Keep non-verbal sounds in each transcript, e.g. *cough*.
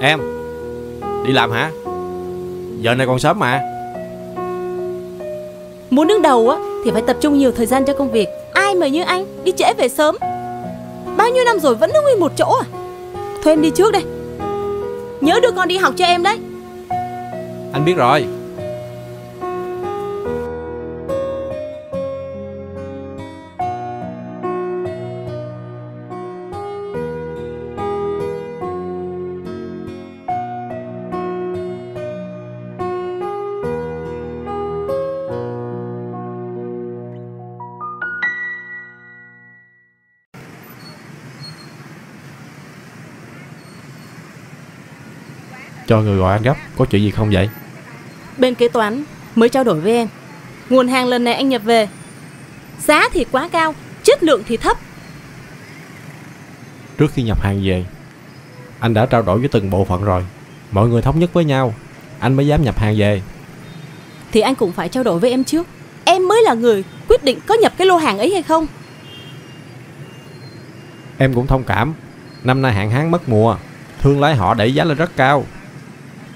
Em Đi làm hả? Giờ này còn sớm mà. Muốn đứng đầu á thì phải tập trung nhiều thời gian cho công việc. Ai mà như anh đi trễ về sớm. Bao nhiêu năm rồi vẫn đứng nguyên một chỗ à? Thôi em đi trước đây. Nhớ đưa con đi học cho em đấy. Anh biết rồi Cho người gọi anh gấp. Có chuyện gì không vậy? Bên kế toán mới trao đổi với em. Nguồn hàng lần này anh nhập về. Giá thì quá cao Chất lượng thì thấp. Trước khi nhập hàng về Anh đã trao đổi với từng bộ phận rồi. Mọi người thống nhất với nhau. Anh mới dám nhập hàng về. Thì anh cũng phải trao đổi với em trước. Em mới là người quyết định có nhập cái lô hàng ấy hay không. Em cũng thông cảm. Năm nay hạn hán mất mùa. Thương lái họ đẩy giá lên rất cao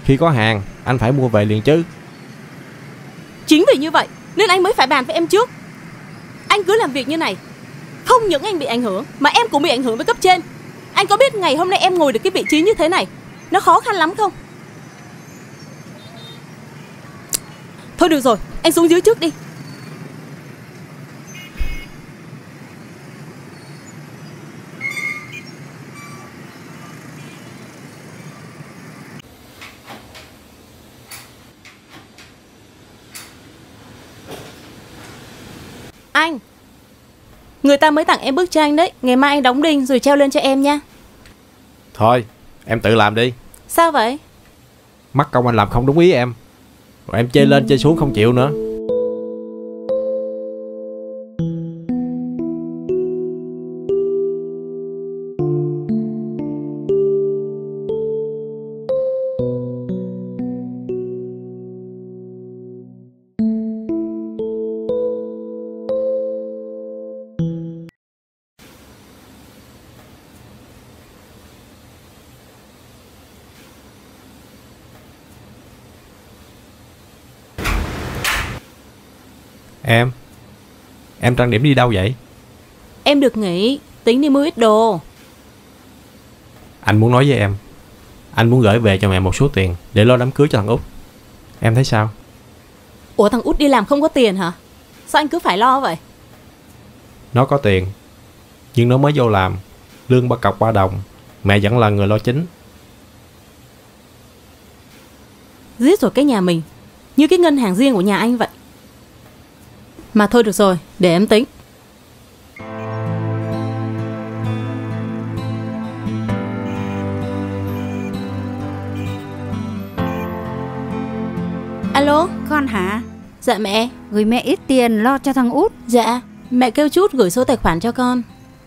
khi có hàng, Anh phải mua về liền chứ. Chính vì như vậy, Nên anh mới phải bàn với em trước. Anh cứ làm việc như này, Không những anh bị ảnh hưởng, Mà em cũng bị ảnh hưởng với cấp trên. Anh có biết ngày hôm nay em ngồi được cái vị trí như thế này, Nó khó khăn lắm không? Thôi được rồi, Anh xuống dưới trước đi Anh Người ta mới tặng em bức tranh đấy. Ngày mai anh đóng đinh rồi treo lên cho em nha. Thôi em tự làm đi. Sao vậy? Mắt công anh làm không đúng ý em. Rồi em chê lên chê xuống không chịu nữa Em trang điểm đi đâu vậy? Em được nghỉ Tính đi mua ít đồ. Anh muốn nói với em. Anh muốn gửi về cho mẹ một số tiền Để lo đám cưới cho thằng Út. Em thấy sao? Ủa thằng út đi làm không có tiền hả? Sao anh cứ phải lo vậy? Nó có tiền Nhưng nó mới vô làm. Lương ba cọc ba đồng Mẹ vẫn là người lo chính. Giết rồi cái nhà mình Như cái ngân hàng riêng của nhà anh vậy Mà thôi được rồi Để em tính. Alo Con hả? Dạ mẹ. Gửi mẹ ít tiền lo cho thằng út. Dạ Mẹ kêu chút gửi số tài khoản cho con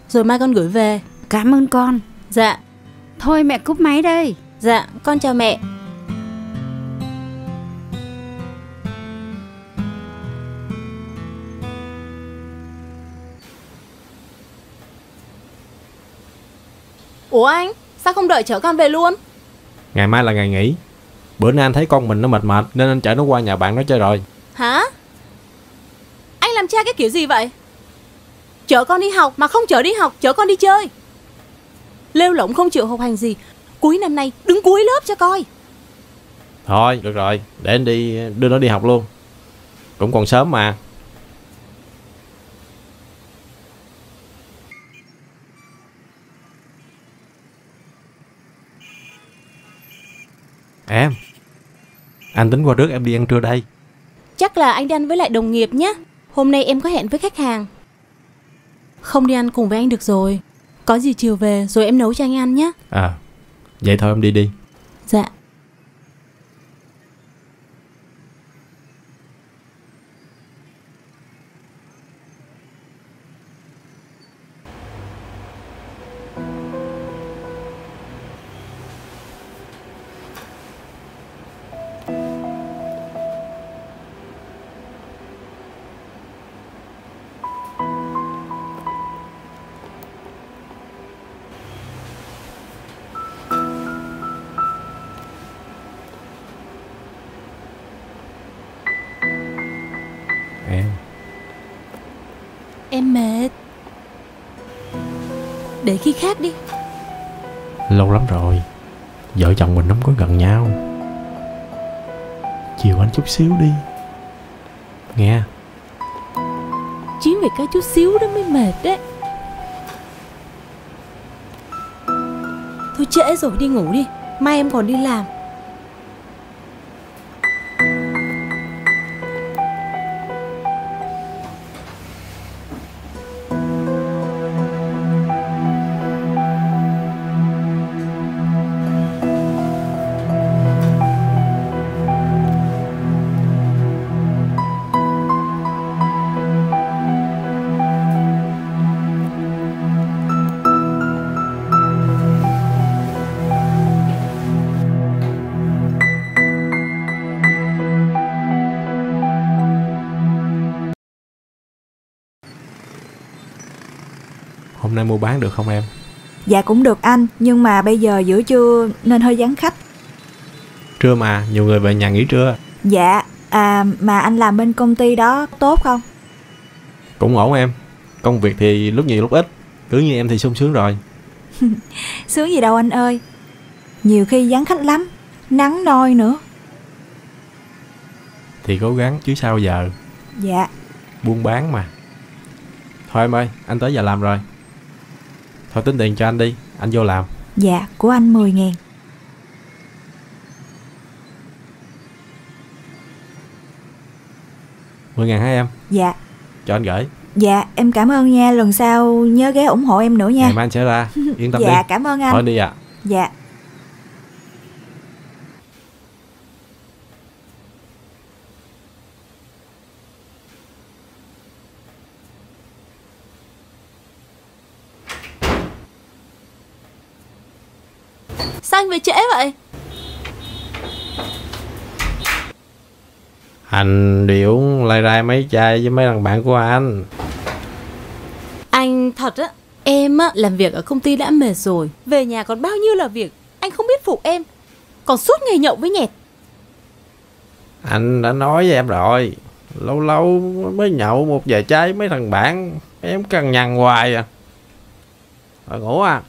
Rồi mai con gửi về. Cảm ơn con. Dạ. Thôi mẹ cúp máy đây. Dạ con chào mẹ Ủa anh Sao không đợi chở con về luôn? Ngày mai là ngày nghỉ. Bữa nay anh thấy con mình nó mệt mệt Nên anh chở nó qua nhà bạn nó chơi rồi. Hả? Anh làm cha cái kiểu gì vậy? Chở con đi học mà không chở đi học Chở con đi chơi. Lêu lỏng không chịu học hành gì Cuối năm nay đứng cuối lớp cho coi. Thôi được rồi Để anh đi đưa nó đi học luôn. Cũng còn sớm mà Em Anh tính qua trước em đi ăn trưa đây. Chắc là anh đi ăn với lại đồng nghiệp nhé. Hôm nay em có hẹn với khách hàng. Không đi ăn cùng với anh được rồi. Có gì chiều về rồi em nấu cho anh ăn nhé. À Vậy thôi em đi đi. Dạ Em mệt. Để khi khác đi. Lâu lắm rồi Vợ chồng mình không có gần nhau. Chiều anh chút xíu đi. Nghe. Chiến về cái chút xíu đó mới mệt đấy. Thôi trễ rồi đi ngủ đi. Mai em còn đi làm Nay mua bán được không em Dạ cũng được anh, nhưng mà bây giờ giữa trưa nên hơi vắng khách. Trưa mà nhiều người về nhà nghỉ trưa Dạ, à mà anh làm bên công ty đó tốt không? Cũng ổn em Công việc thì lúc nhiều lúc ít Cứ như em thì sung sướng rồi *laughs* Sướng gì đâu anh ơi. Nhiều khi vắng khách lắm, nắng nôi nữa. Thì cố gắng chứ sao giờ Dạ, Buôn bán mà Thôi em ơi anh tới giờ làm rồi Thôi tính tiền cho anh đi Anh vô làm dạ, của anh 10 ngàn. Mười ngàn hả em Dạ, Cho anh gửi dạ, em cảm ơn nha, lần sau nhớ ghé ủng hộ em nữa nha. Ngày mai anh sẽ ra Yên tâm *laughs* Dạ, đi cảm ơn Thôi anh. đi ạ Dạ. Sao anh về trễ vậy? Anh điểu lai rai mấy chai với mấy thằng bạn của anh. Anh thật á Em á làm việc ở công ty đã mệt rồi. Về nhà còn bao nhiêu là việc Anh không biết phụ em. Còn suốt ngày nhậu với nhẹt. Anh đã nói với em rồi Lâu lâu mới nhậu một vài chai với mấy thằng bạn Em cằn nhằn hoài à. Rồi ngủ à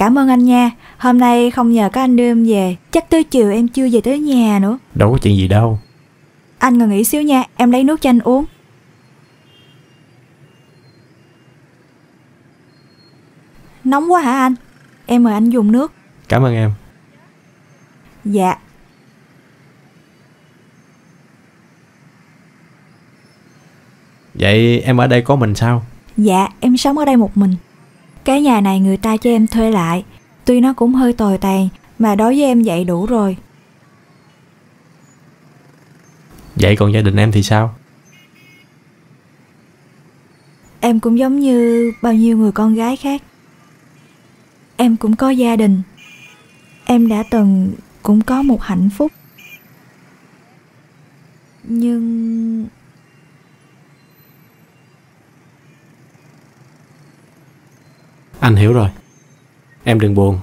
Cảm ơn anh nha. Hôm nay không nhờ có anh đưa em về, chắc tới chiều em chưa về tới nhà nữa. Đâu có chuyện gì đâu Anh ngồi nghỉ xíu nha, em lấy nước cho anh uống. Nóng quá hả anh? Em mời anh dùng nước. Cảm ơn em Dạ, Vậy em ở đây có mình sao dạ em sống ở đây một mình. Cái nhà này người ta cho em thuê lại. Tuy nó cũng hơi tồi tàn, mà đối với em vậy đủ rồi. Vậy còn gia đình em thì sao Em cũng giống như bao nhiêu người con gái khác. Em cũng có gia đình. Em đã từng cũng có một hạnh phúc. Nhưng Anh hiểu rồi Em đừng buồn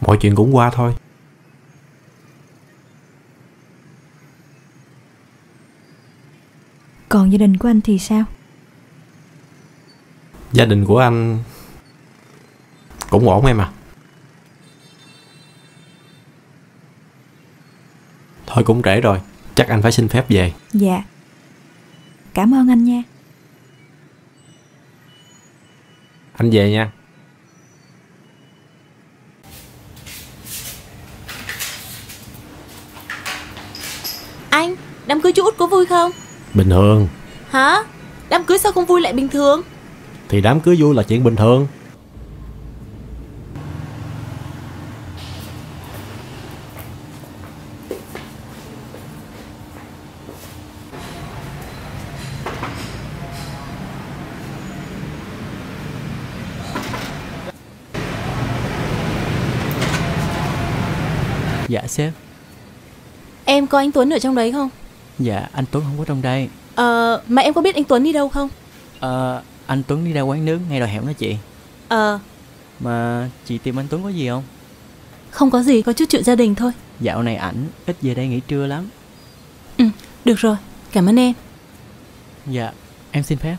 Mọi chuyện cũng qua thôi còn gia đình của anh thì sao? Gia đình của anh Cũng ổn em à Thôi cũng trễ rồi Chắc anh phải xin phép về Dạ. Cảm ơn anh nha. Anh về nha. Anh Đám cưới chú út có vui không? Bình thường. Hả? Đám cưới sao không vui lại bình thường? Thì đám cưới vui là chuyện bình thường Dạ sếp Em có anh Tuấn ở trong đấy không? Dạ anh Tuấn không có trong đây Ờ, mà em có biết anh Tuấn đi đâu không? Ờ anh Tuấn đi ra quán nướng ngay đầu hẻm đó chị Ờ, Mà chị tìm anh Tuấn có gì không không có gì, có chút chuyện gia đình thôi. Dạo này ảnh ít về đây nghỉ trưa lắm Được rồi, cảm ơn em. Dạ em xin phép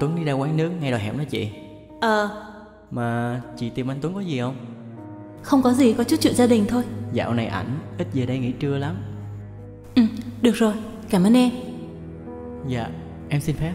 Tuấn đi ra quán nướng ngay đầu hẻm đó chị. Ờ, Mà chị tìm anh Tuấn có gì không? Không có gì, có chút chuyện gia đình thôi. Dạo này ảnh ít về đây nghỉ trưa lắm. Ừ, được rồi, cảm ơn em. Dạ em xin phép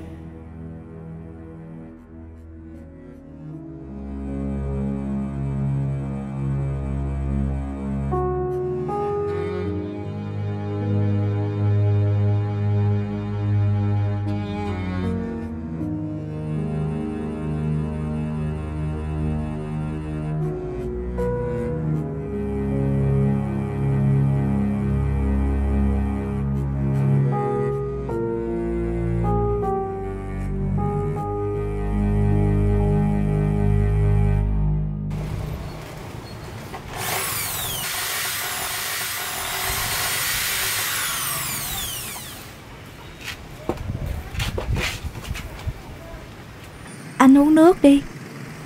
uống nước đi.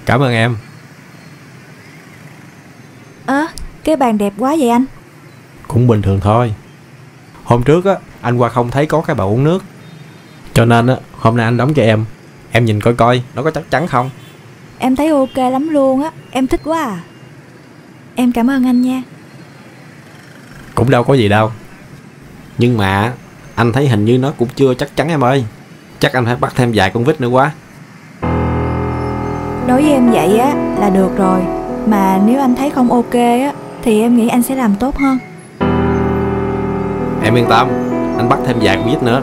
Cảm ơn em. Ơ cái bàn đẹp quá vậy anh? Cũng bình thường thôi. Hôm trước á Anh qua không thấy có cái bầu uống nước. Cho nên á Hôm nay anh đóng cho em. Em nhìn coi coi Nó có chắc chắn không? Em thấy ok lắm luôn á Em thích quá à. Em cảm ơn anh nha. Cũng đâu có gì đâu. Nhưng mà Anh thấy hình như nó cũng chưa chắc chắn em ơi. Chắc anh phải bắt thêm vài con vít nữa quá Đối với em vậy á là được rồi. Mà nếu anh thấy không ok á Thì em nghĩ anh sẽ làm tốt hơn. Em yên tâm Anh bắt thêm vài con vít nữa.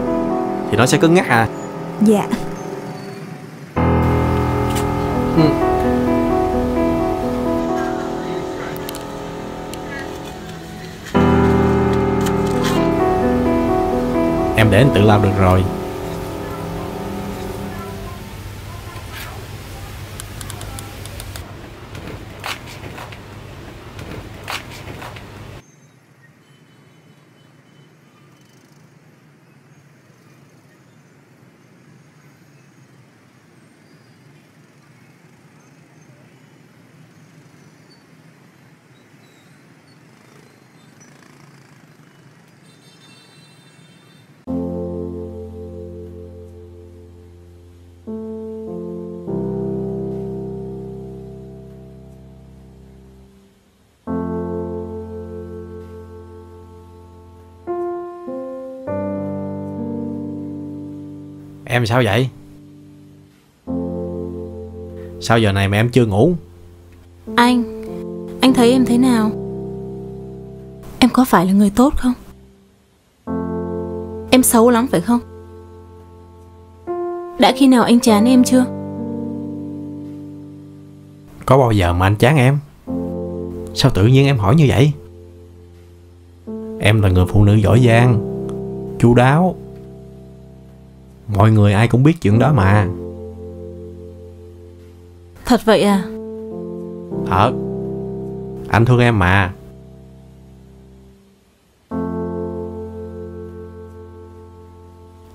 Thì nó sẽ cứng ngắc à. Dạ. Em để anh tự làm được rồi Em sao vậy Sao giờ này mà em chưa ngủ Anh, anh thấy em thế nào? Em có phải là người tốt không? Em xấu lắm phải không? Đã khi nào anh chán em chưa? Có bao giờ mà anh chán em Sao tự nhiên em hỏi như vậy Em là người phụ nữ giỏi giang Chu đáo Mọi người ai cũng biết chuyện đó mà. Thật vậy à? Thật Anh thương em mà.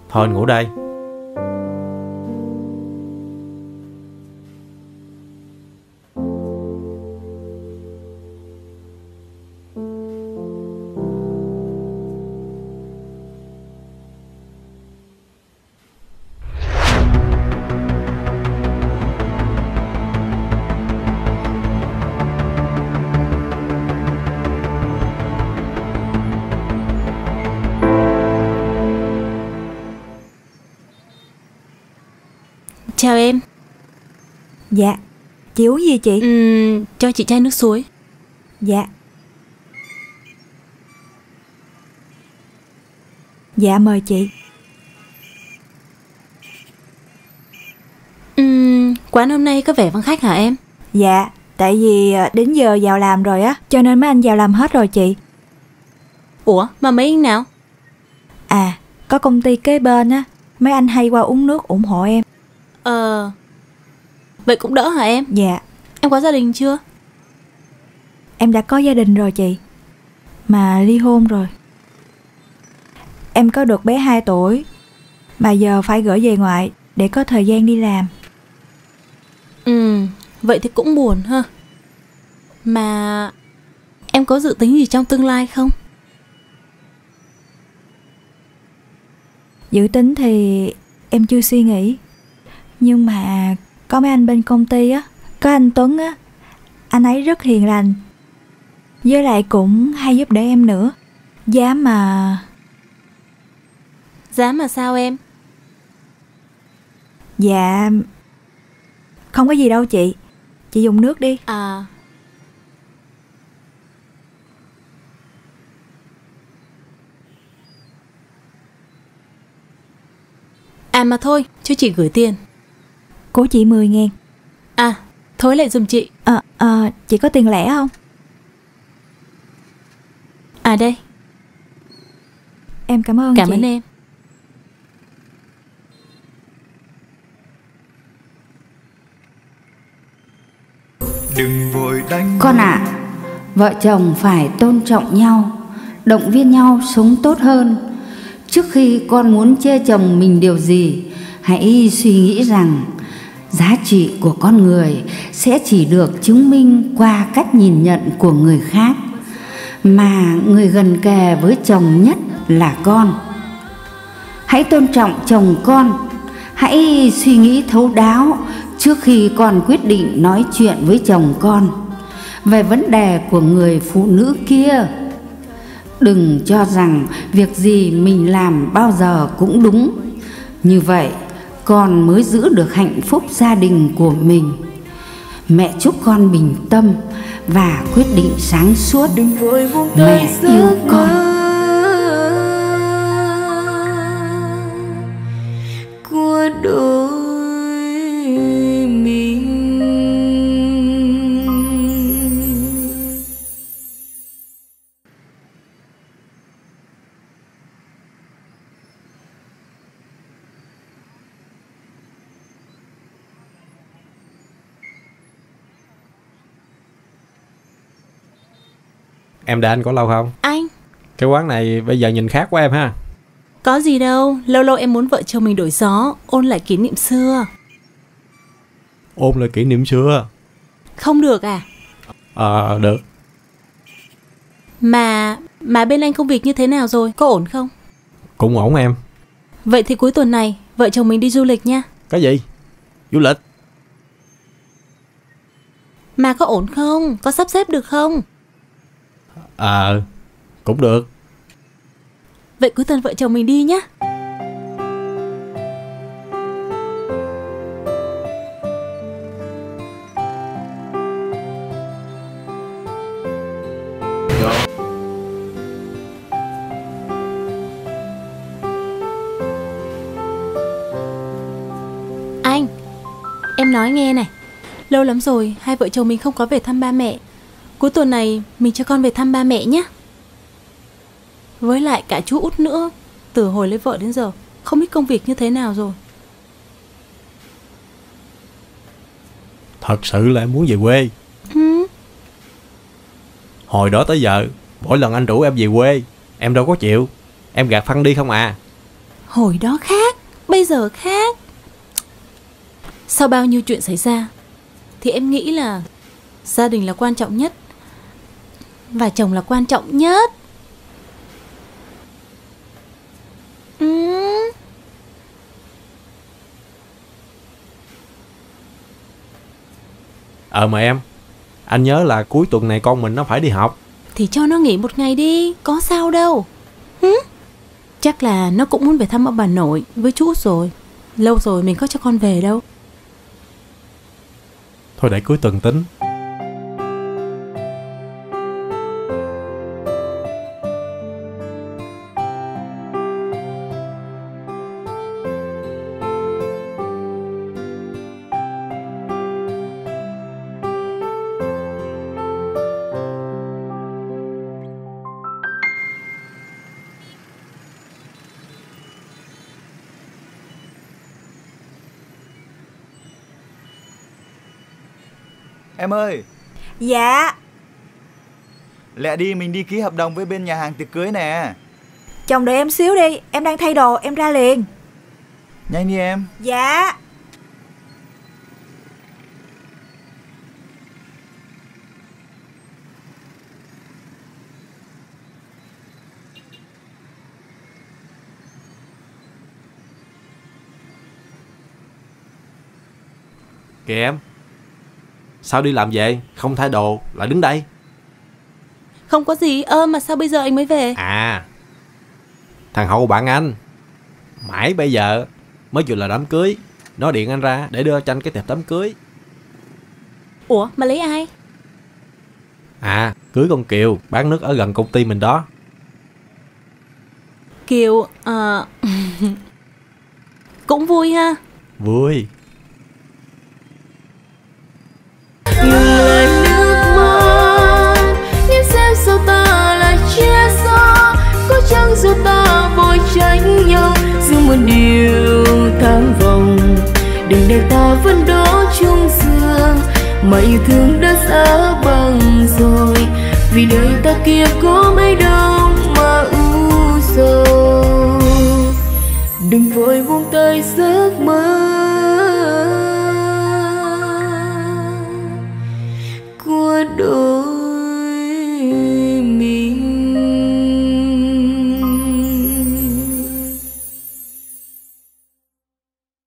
Thôi ngủ đây Chào em. Dạ. Chị uống gì chị? Ừm, Cho chị chai nước suối. Dạ. Dạ mời chị. Ừm, Quán hôm nay có vẻ vắng khách hả em? Dạ Tại vì à, đến giờ vào làm rồi á Cho nên mấy anh vào làm hết rồi chị. Ủa mà mấy anh nào? À Có công ty kế bên á Mấy anh hay qua uống nước ủng hộ em Ờ. Vậy cũng đỡ hả em? Dạ. Em có gia đình chưa? Em đã có gia đình rồi chị. Mà ly hôn rồi. Em có được bé 2 tuổi. Mà giờ phải gửi về ngoại Để có thời gian đi làm. Ừm, Vậy thì cũng buồn ha. Mà Em có dự tính gì trong tương lai không? Dự tính thì em chưa suy nghĩ Nhưng mà có mấy anh bên công ty á Có anh Tuấn á Anh ấy rất hiền lành. Với lại cũng hay giúp đỡ em nữa. Dám mà Giá mà sao em? Dạ Không có gì đâu chị. Chị dùng nước đi. À. À mà thôi, cho chị gửi tiền Của chị 10 ngàn. À, thối lại giùm chị. Ờ, ờ, chị có tiền lẻ không? À đây, Em cảm ơn cảm chị. ơn em. Đừng vội đánh Con ạ, vợ chồng phải tôn trọng nhau, động viên nhau sống tốt hơn. Trước khi con muốn chê chồng mình điều gì, hãy suy nghĩ rằng giá trị của con người sẽ chỉ được chứng minh qua cách nhìn nhận của người khác mà người gần kề với chồng nhất là con. Hãy tôn trọng chồng con, hãy suy nghĩ thấu đáo trước khi con quyết định nói chuyện với chồng con về vấn đề của người phụ nữ kia. Đừng cho rằng việc gì mình làm bao giờ cũng đúng. Như vậy, con mới giữ được hạnh phúc gia đình của mình. Mẹ chúc con bình tâm và quyết định sáng suốt. Mẹ yêu con. Em đợi anh có lâu không? Anh, Cái quán này bây giờ nhìn khác quá em ha. Có gì đâu Lâu lâu em muốn vợ chồng mình đổi gió Ôn lại kỷ niệm xưa. Ôn lại kỷ niệm xưa? Không được à? Ờ được. Mà Mà bên anh công việc như thế nào rồi? Có ổn không? Cũng ổn em. Vậy thì cuối tuần này Vợ chồng mình đi du lịch nha. Cái gì? Du lịch. Mà có ổn không? Có sắp xếp được không Ờ Cũng được. Vậy cứ thân vợ chồng mình đi nhá. Anh, Em nói nghe này. Lâu lắm rồi, hai vợ chồng mình không có về thăm ba mẹ. Cuối tuần này mình cho con về thăm ba mẹ nhé. Với lại cả chú út nữa Từ hồi lấy vợ đến giờ Không biết công việc như thế nào rồi. Thật sự là em muốn về quê. Hứ, Hồi đó tới giờ Mỗi lần anh rủ em về quê Em đâu có chịu. Em gạt phăng đi không à? Hồi đó khác Bây giờ khác. Sau bao nhiêu chuyện xảy ra Thì em nghĩ là Gia đình là quan trọng nhất Và chồng là quan trọng nhất. Ừm, Ờ mà em Anh nhớ là cuối tuần này con mình nó phải đi học. Thì cho nó nghỉ một ngày đi Có sao đâu. Hứ? Chắc là nó cũng muốn về thăm ông bà nội Với chú rồi. Lâu rồi mình có cho con về đâu. Thôi để cuối tuần tính. Dạ. Lẹ đi mình đi ký hợp đồng với bên nhà hàng tiệc cưới nè. Chồng đợi em xíu đi Em đang thay đồ em ra liền. Nhanh đi em. Dạ. Kìa em. Sao đi làm về, không thay đồ, lại đứng đây? Không có gì, ơ mà sao bây giờ anh mới về? À, thằng hậu bạn anh. Mãi bây giờ mới vừa là đám cưới. Nó điện anh ra để đưa cho anh cái thiệp đám cưới. Ủa, mà lấy ai? À, cưới con Kiều, bán nước ở gần công ty mình đó. Kiều, ờ... *laughs* cũng vui ha. Vui. điều tham vọng, đừng để ta vẫn đó chung xưa mà thương đã xa bằng rồi. Vì đời ta kia có mấy đông mà u sầu. Đừng vội buông tay giấc mơ. Của đời